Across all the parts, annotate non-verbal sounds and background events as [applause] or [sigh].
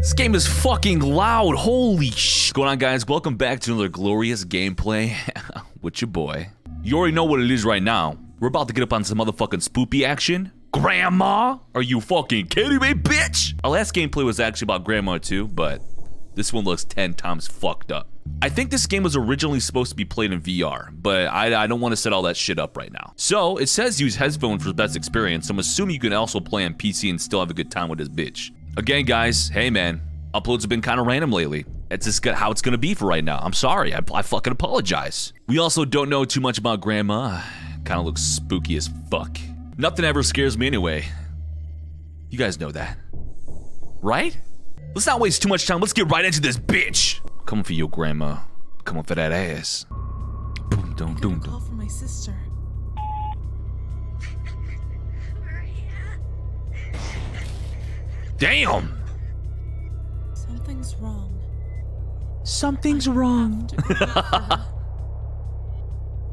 This game is fucking loud. Holy sh! What's going on, guys? Welcome back to another glorious gameplay [laughs] with your boy. You already know what it is right now. We're about to get up on some motherfucking spoopy action. Grandma? Are you fucking kidding me, bitch? Our last gameplay was actually about Grandma too, but this one looks 10 times fucked up. I think this game was originally supposed to be played in VR, but I, I don't want to set all that shit up right now. So, it says use headphones for the best experience, I'm assuming you can also play on PC and still have a good time with this bitch. Again, guys, hey man, uploads have been kind of random lately. It's just how it's gonna be for right now. I'm sorry, I, I fucking apologize. We also don't know too much about Grandma. Kind of looks spooky as fuck. Nothing ever scares me anyway. You guys know that. Right? Let's not waste too much time. Let's get right into this bitch. Coming for you, grandma. Coming for that ass. Boom, dum, I dum, call dum. from my sister. Damn. Something's wrong. Something's wrong. To go look for her.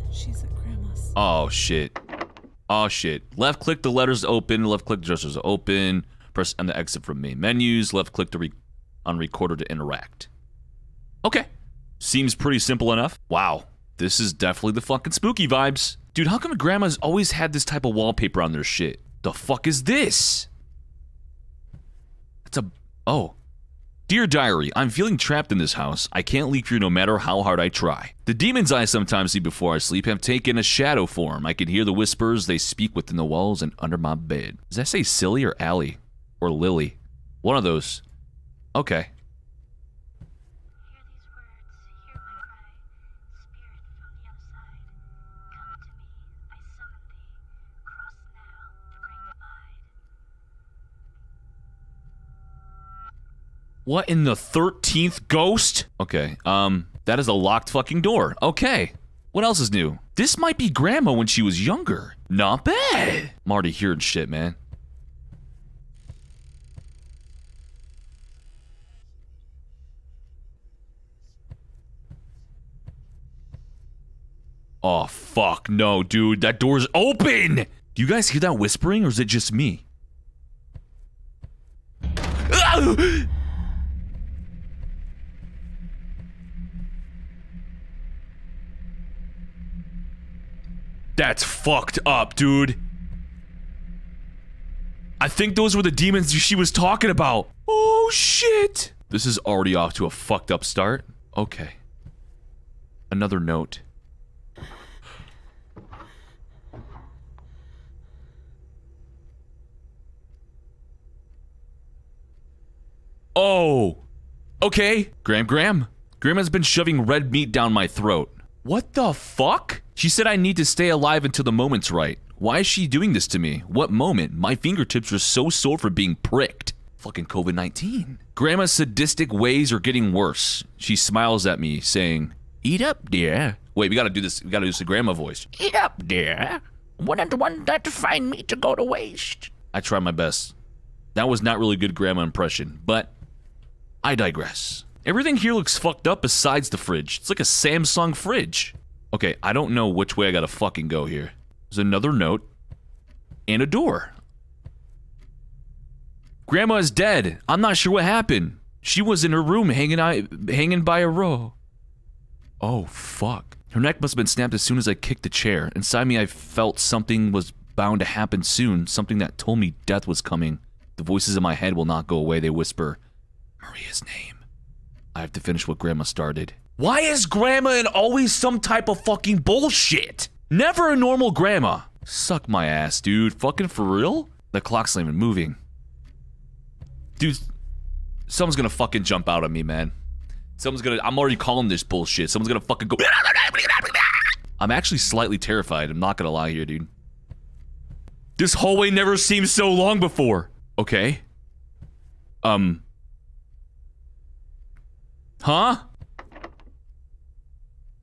She's at grandma's. Oh shit. Oh shit. Left click the letters open. Left click the dressers open. Press on the exit from main menus. Left click the re- on recorder to interact. Okay. Seems pretty simple enough. Wow. This is definitely the fucking spooky vibes. Dude, how come grandma's always had this type of wallpaper on their shit? The fuck is this? It's a. Oh. Dear Diary, I'm feeling trapped in this house. I can't leave here no matter how hard I try. The demons I sometimes see before I sleep have taken a shadow form. I can hear the whispers they speak within the walls and under my bed. Does that say Silly or Allie? Or Lily? One of those. Okay. What in the 13th ghost? Okay, um, that is a locked fucking door. Okay. What else is new? This might be grandma when she was younger. Not bad. Already hearing shit, man. Oh, fuck. No, dude. That door's open. Do you guys hear that whispering or is it just me? [laughs] Ah! That's fucked up, dude. I think those were the demons she was talking about. Oh shit. This is already off to a fucked up start. Okay. Another note. Oh. Okay. Graham Graham. Grandma's been shoving red meat down my throat. What the fuck? She said I need to stay alive until the moment's right. Why is she doing this to me? What moment? My fingertips are so sore for being pricked. Fucking COVID 19. Grandma's sadistic ways are getting worse. She smiles at me, saying, Eat up, dear. Wait, we gotta do this. We gotta do this grandma voice. Eat up, dear. Wouldn't want that fine meat to go to waste. I try my best. That was not really good grandma impression, but I digress. Everything here looks fucked up besides the fridge. It's like a Samsung fridge. Okay, I don't know which way I gotta fucking go here. There's another note and a door. Grandma is dead. I'm not sure what happened. She was in her room hanging hanging by a row. Oh, fuck. Her neck must have been snapped as soon as I kicked the chair. Inside me, I felt something was bound to happen soon, something that told me death was coming. The voices in my head will not go away. They whisper, Maria's name. I have to finish what Grandma started. Why is Grandma in always some type of fucking bullshit? Never a normal Grandma. Suck my ass, dude. Fucking for real? The clock's not even moving. Dude, someone's gonna fucking jump out at me, man. Someone's gonna. I'm already calling this bullshit. Someone's gonna fucking go. [laughs] I'm actually slightly terrified. I'm not gonna lie here, dude. This hallway never seemed so long before. Okay. Um. Huh?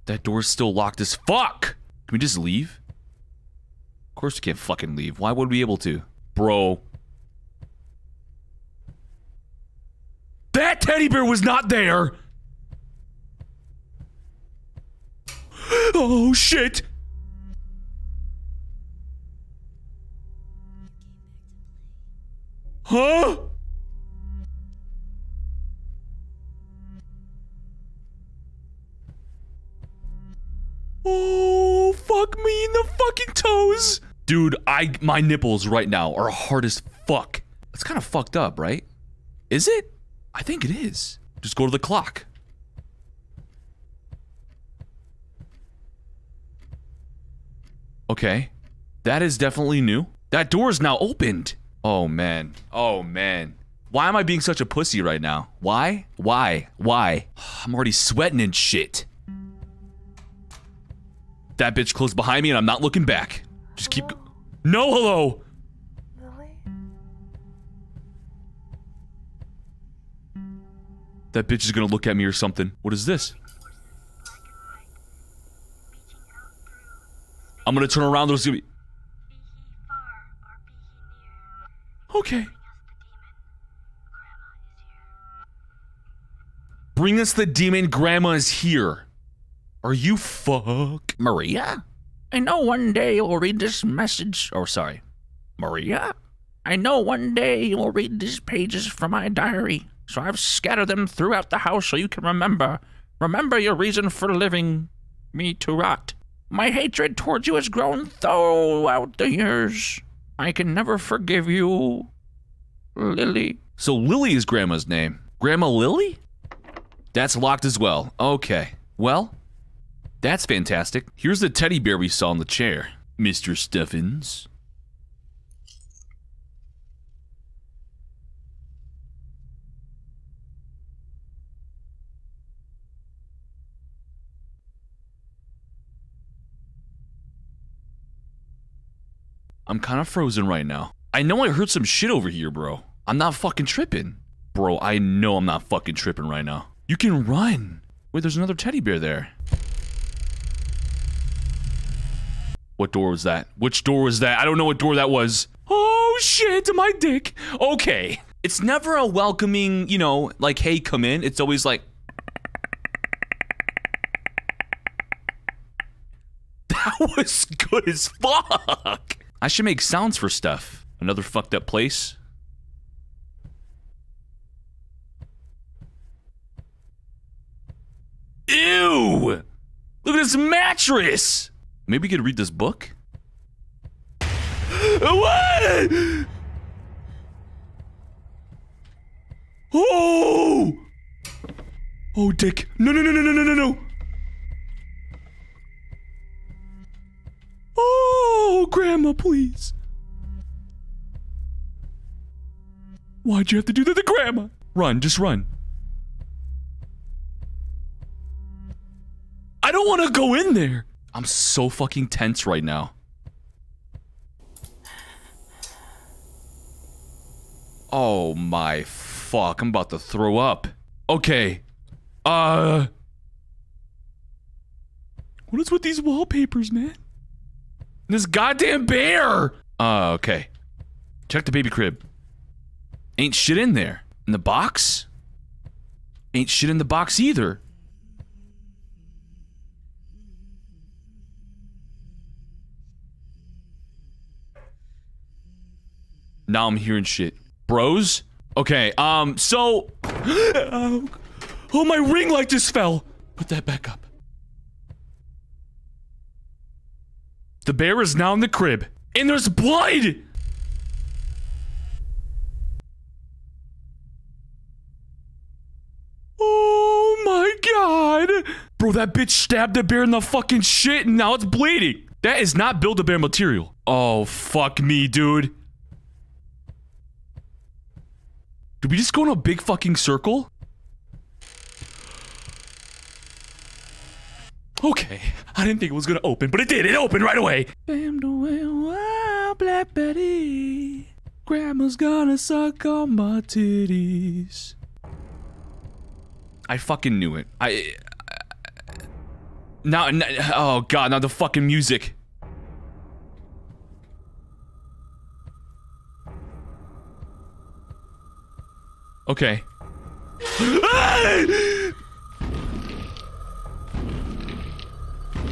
That door's still locked as fuck. Can we just leave? Of course we can't fucking leave. Why would we be able to? Bro. That teddy bear was not there. Oh shit. Huh? Oh, fuck me in the fucking toes. Dude, I my nipples right now are hard as fuck. That's kind of fucked up, right? Is it? I think it is. Just go to the clock. Okay. That is definitely new. That door is now opened. Oh man. Oh man. Why am I being such a pussy right now? Why? Why? Why? [sighs] I'm already sweating and shit. That bitch closed behind me and I'm not looking back. Just keep go- No hello! Lily? That bitch is gonna look at me or something. What is this? I'm gonna turn around, there's gonna be- Be he far or be he near, Okay. bring us the demon. Grandma is here. Are you fuck? Maria? I know one day you'll read this message. Or, sorry, Maria? I know one day you will read these pages from my diary, so I've scattered them throughout the house so you can remember. Remember your reason for living me to rot. My hatred towards you has grown throughout the years. I can never forgive you, Lily. So Lily is grandma's name. Grandma Lily? That's locked as well. Okay. Well, that's fantastic. Here's the teddy bear we saw in the chair. Mr. Steffens. I'm kind of frozen right now. I know I heard some shit over here, bro. I'm not fucking tripping. Bro, I know I'm not fucking tripping right now. You can run. Wait, there's another teddy bear there. What door was that? Which door was that? I don't know what door that was. Oh shit, my dick. Okay. It's never a welcoming, you know, like, hey, come in. It's always like, [laughs] that was good as fuck. I should make sounds for stuff. Another fucked up place. Ew! Look at this mattress! Maybe we could read this book? [gasps] what? Oh! Oh, dick. No, no, no, no, no, no, no, no. Oh, Grandma, please. Why'd you have to do that to Grandma? Run, just run. I don't want to go in there. I'm so fucking tense right now. Oh my fuck, I'm about to throw up. Okay. Uh. What is with these wallpapers, man? This goddamn bear! Uh, okay. Check the baby crib. Ain't shit in there. In the box? Ain't shit in the box either. Now I'm hearing shit. Bros? Okay, um, so. [gasps] oh, my ring light just fell. Put that back up. The bear is now in the crib, and there's blood! Oh my god! Bro, that bitch stabbed the bear in the fucking shit, and now it's bleeding. That is not Build a Bear material. Oh, fuck me, dude. Did we just go in a big fucking circle? Okay, I didn't think it was gonna open, but it did. It opened right away. Bam wow, Black Betty. Grandma's gonna suck on my titties. I fucking knew it. I. Now, now, oh god, now the fucking music. Okay.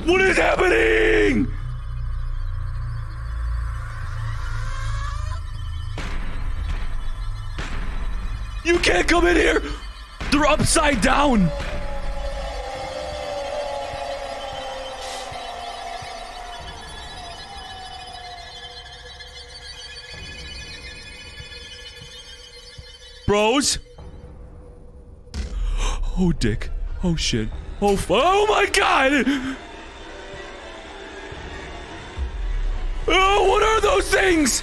What is happening? You can't come in here! They're upside down! Bros! Oh, dick. Oh, shit. Oh, oh my god! Oh, what are those things?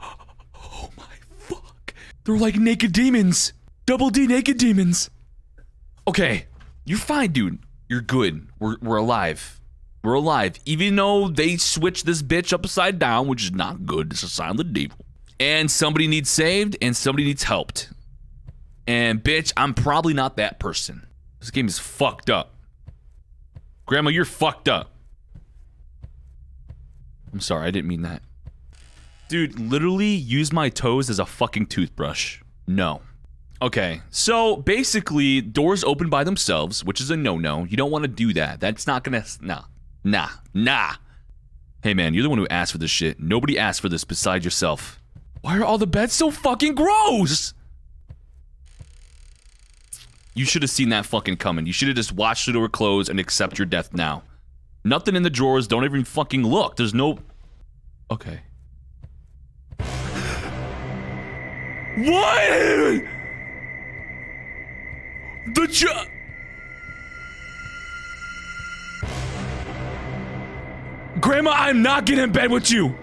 Oh my fuck. They're like naked demons. Double D naked demons. Okay, you're fine, dude. You're good. We're, we're alive. We're alive. Even though they switched this bitch upside down, which is not good. It's a sign of the devil. And somebody needs saved and somebody needs helped. And bitch, I'm probably not that person. This game is fucked up. Grandma, you're fucked up. I'm sorry, I didn't mean that. Dude, literally use my toes as a fucking toothbrush. No. Okay, so basically, doors open by themselves, which is a no no. You don't want to do that. That's not gonna. Nah. Nah. Nah. Hey man, you're the one who asked for this shit. Nobody asked for this besides yourself. Why are all the beds so fucking gross? You should have seen that fucking coming. You should have just watched the door close and accept your death now. Nothing in the drawers. Don't even fucking look. There's no. Okay. What? The ju- Grandma, I'm not getting in bed with you.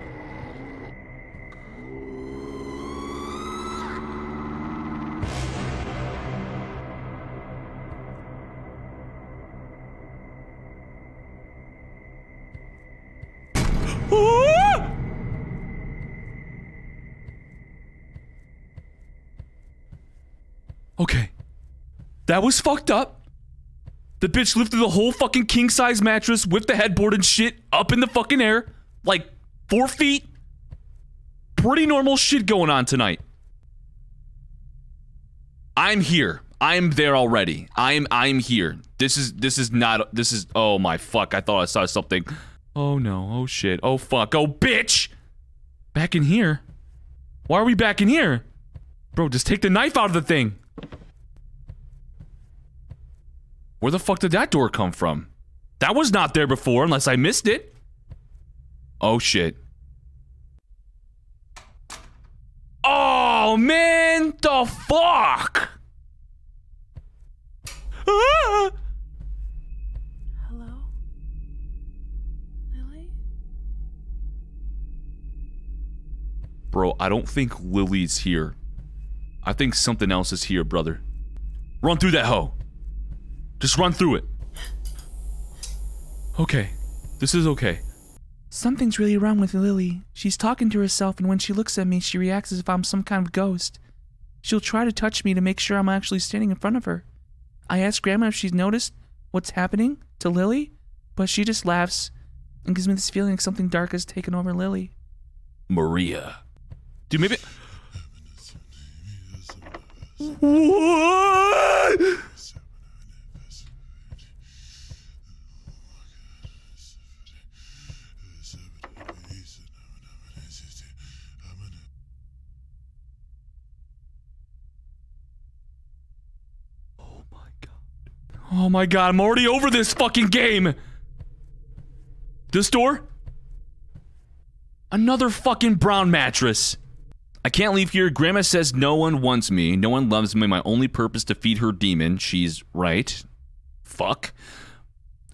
[gasps] Okay. That was fucked up. The bitch lifted the whole fucking king size mattress with the headboard and shit up in the fucking air. Like four feet. Pretty normal shit going on tonight. I'm here. I'm there already. I'm I'm here. This is this is not this is oh my fuck. I thought I saw something. Oh no. Oh shit. Oh fuck. Oh bitch. Back in here. Why are we back in here? Bro, just take the knife out of the thing. Where the fuck did that door come from? That was not there before, unless I missed it. Oh shit. Oh man, the fuck? Ah! Hello? Lily? Bro, I don't think Lily's here. I think something else is here, brother. Run through that hoe. Just run through it. Okay. This is okay. Something's really wrong with Lily. She's talking to herself, and when she looks at me, she reacts as if I'm some kind of ghost. She'll try to touch me to make sure I'm actually standing in front of her. I ask Grandma if she's noticed what's happening to Lily, but she just laughs and gives me this feeling like something dark has taken over Lily. Maria. Dude, maybe. What? Oh my god, I'm already over this fucking game. This door? Another fucking brown mattress. I can't leave here. Grandma says no one wants me. No one loves me. My only purpose to feed her demon. She's right. Fuck.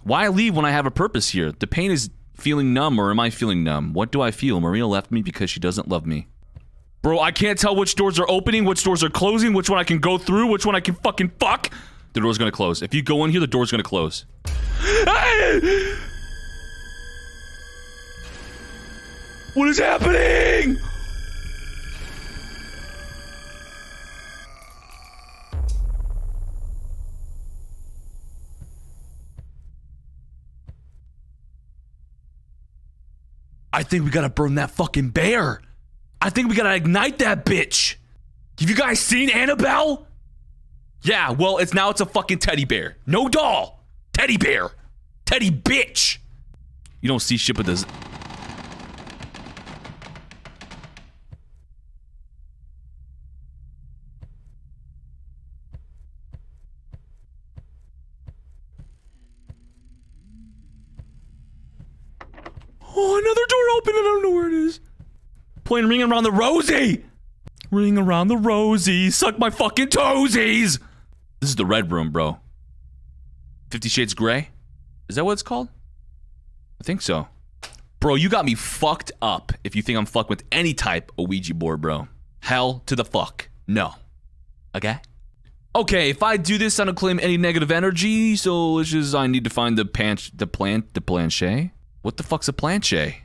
Why leave when I have a purpose here? The pain is feeling numb, or am I feeling numb? What do I feel? Maria left me because she doesn't love me. Bro, I can't tell which doors are opening, which doors are closing, which one I can go through, which one I can fucking fuck. The door's gonna close. If you go in here, the door's gonna close. What is happening? I think we gotta burn that fucking bear. I think we gotta ignite that bitch. Have you guys seen Annabelle? Yeah, well, it's now it's a fucking teddy bear. No doll. Teddy bear. Teddy bitch. You don't see shit with this. Oh, another door open. I don't know where it is. Playing Ring Around the Rosie. Ring Around the Rosie. Suck my fucking toesies. This is the red room, bro. Fifty Shades Grey? Is that what it's called? I think so. Bro, you got me fucked up if you think I'm fucking with any type of Ouija board, bro. Hell to the fuck. No. Okay? Okay, if I do this, I don't claim any negative energy, so let's just, I need to find the panch, the plant, the planche. What the fuck's a planche?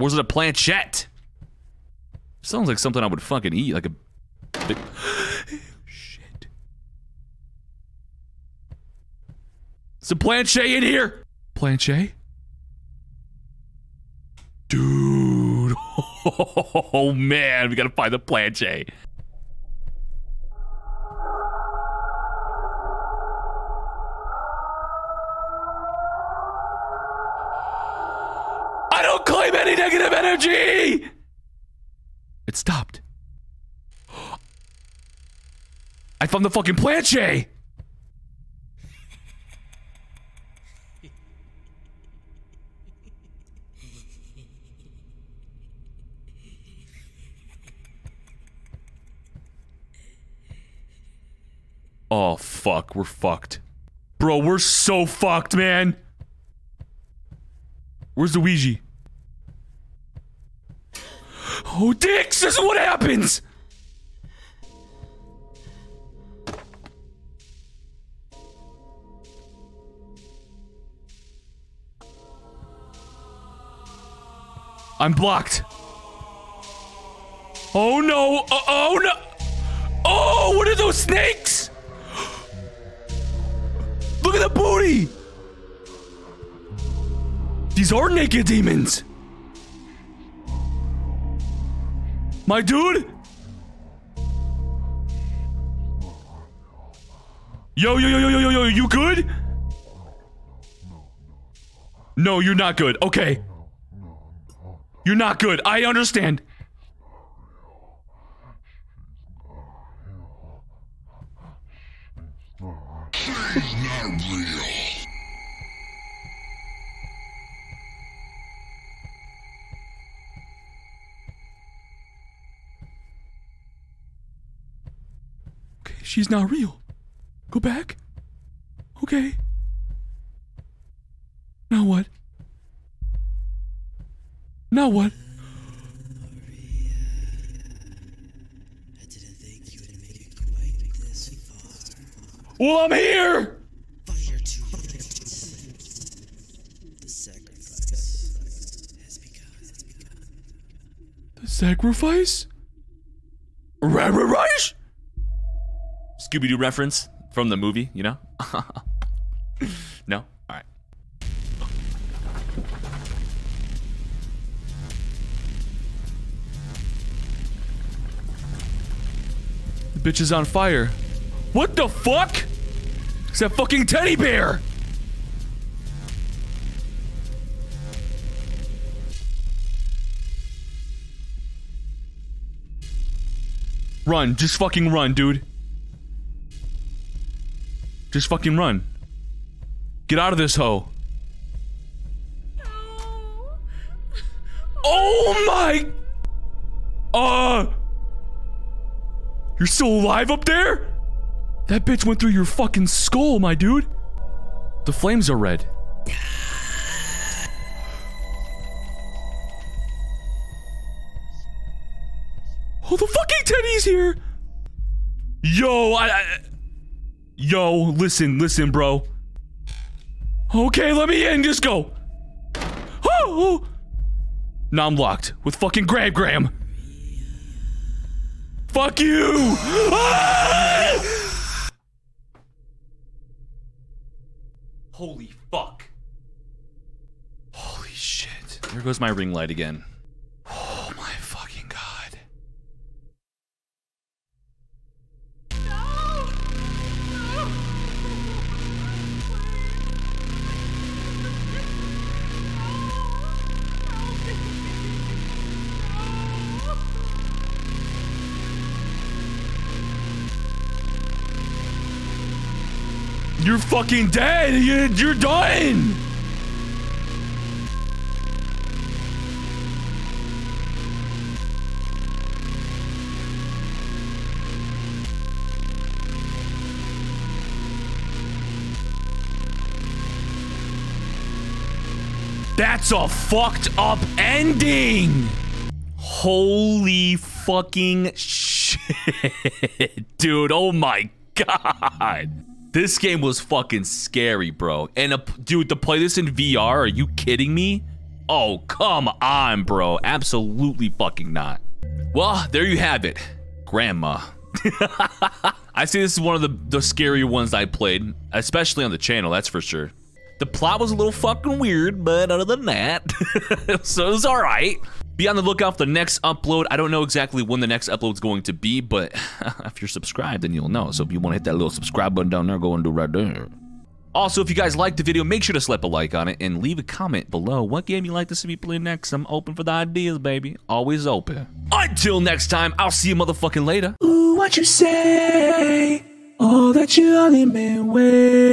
Is it a planchette? Sounds like something I would fucking eat, like a big... [gasps] Shit. A planche in here? Planche? Dude. [laughs] Oh man, we gotta find the planche. I don't claim any negative energy! It stopped. I found the fucking planche! [laughs] Oh, fuck. We're fucked. Bro, we're so fucked, man. Where's the Ouija? Oh, dicks! This is what happens! I'm blocked. Oh no! Oh, oh no! Oh, what are those snakes? Look at the booty! These are naked demons! My dude? Yo, yo, yo, yo, yo, yo, yo, you good? No, you're not good. Okay. You're not good. I understand. She's not real. Go back. Okay. Now what? Now what? I didn't think you would make it quite this far. Well, I'm here! The sacrifice sacrifice? Scooby Doo reference from the movie, you know? [laughs] no? Alright. The bitch is on fire. What the fuck? It's that fucking teddy bear! Run, just fucking run, dude. Just fucking run. Get out of this hoe. Oh my! Uh. You're still alive up there? That bitch went through your fucking skull, my dude. The flames are red. Oh, the fucking Teddy's here! Yo, I, I. Yo, listen, listen, bro. Okay, let me in. Just go. Oh! Now I'm locked with fucking Grab Graham. Fuck you! Ah! Holy fuck. Holy shit. There goes my ring light again. You're fucking dead. You're, dying. done. That's a fucked up ending. Holy fucking [laughs] shit, dude. Oh my God. This game was fucking scary, bro. And, uh, dude, to play this in VR, are you kidding me? Oh, come on, bro. Absolutely fucking not. Well, there you have it. Grandma. [laughs] I say this is one of the, the scarier ones I played, especially on the channel, that's for sure. The plot was a little fucking weird, but other than that, [laughs] so it was alright. Be on the lookout for the next upload. I don't know exactly when the next upload is going to be, but [laughs] if you're subscribed, then you'll know. So if you want to hit that little subscribe button down there, go and do right there. Also, if you guys liked the video, make sure to slap a like on it and leave a comment below what game you like to see me play next. I'm open for the ideas, baby. Always open. Until next time, I'll see you motherfucking later. Ooh, what you say? All that you only meant way.